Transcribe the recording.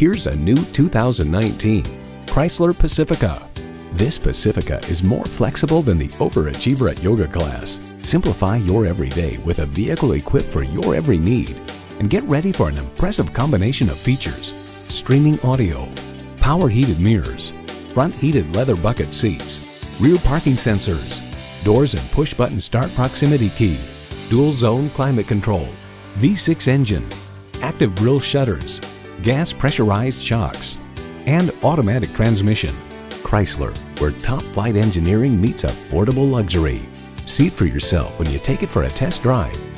Here's a new 2019 Chrysler Pacifica. This Pacifica is more flexible than the overachiever at yoga class. Simplify your everyday with a vehicle equipped for your every need. And get ready for an impressive combination of features. Streaming audio, power heated mirrors, front heated leather bucket seats, rear parking sensors, doors and push button start proximity key, dual zone climate control, V6 engine, active grille shutters, gas pressurized shocks, and automatic transmission. Chrysler, where top flight engineering meets affordable luxury. See it for yourself when you take it for a test drive.